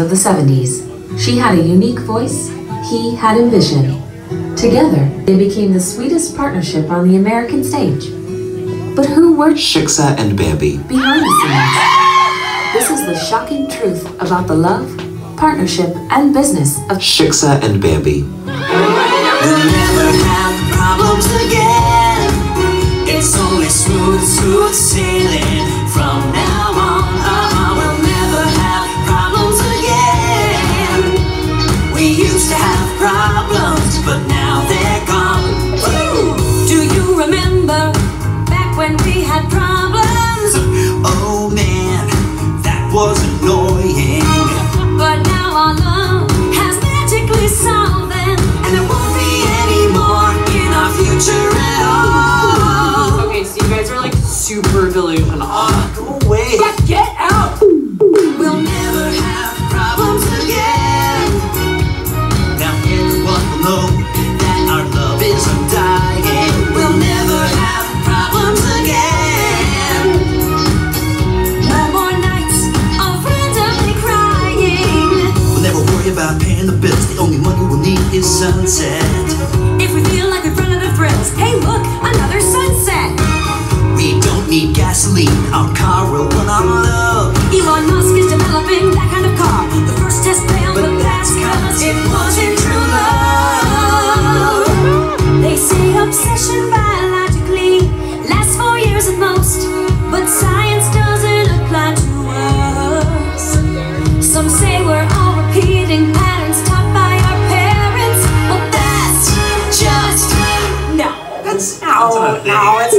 of the 70s. She had a unique voice, he had ambition. Together, they became the sweetest partnership on the American stage. But who were Shiksa and Bambi. behind the scenes? This is the shocking truth about the love, partnership, and business of Shiksa and Bambi. We'll never have problems again. It's only smooth, smooth sailing we had problems? Oh man, that was annoying. But now our love has magically solved them. And there won't be any more in our future at all. Okay, so you guys are like super delusional. Go away. Get about paying the bills. The only money we'll need is sunset. If we feel like out of thrills, hey look, no.